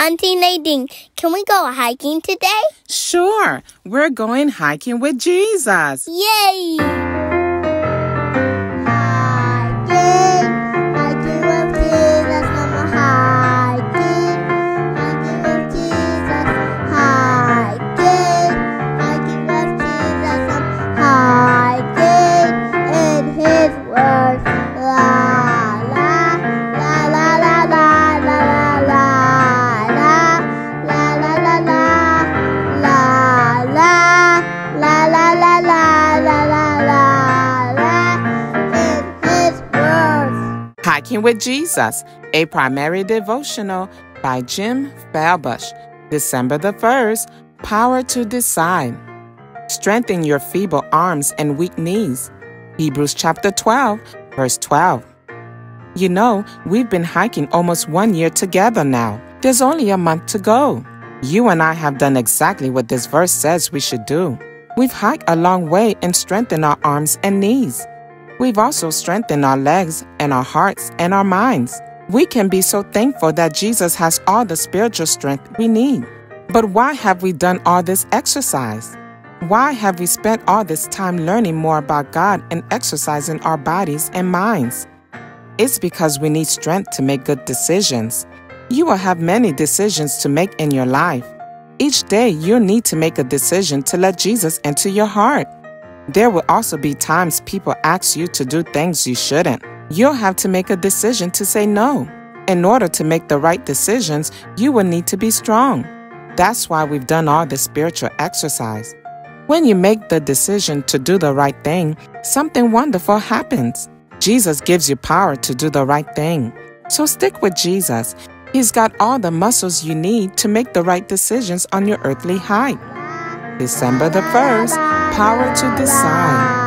Auntie Nadine, can we go hiking today? Sure, we're going hiking with Jesus. Yay! Hiking with Jesus, a primary devotional by Jim Feldbush. December the 1st, Power to Decide. Strengthen your feeble arms and weak knees. Hebrews chapter 12, verse 12. You know, we've been hiking almost one year together now. There's only a month to go. You and I have done exactly what this verse says we should do. We've hiked a long way and strengthened our arms and knees. We've also strengthened our legs and our hearts and our minds. We can be so thankful that Jesus has all the spiritual strength we need. But why have we done all this exercise? Why have we spent all this time learning more about God and exercising our bodies and minds? It's because we need strength to make good decisions. You will have many decisions to make in your life. Each day, you'll need to make a decision to let Jesus into your heart. There will also be times people ask you to do things you shouldn't. You'll have to make a decision to say no. In order to make the right decisions, you will need to be strong. That's why we've done all this spiritual exercise. When you make the decision to do the right thing, something wonderful happens. Jesus gives you power to do the right thing. So stick with Jesus. He's got all the muscles you need to make the right decisions on your earthly hike. December the 1st, Power to Decide.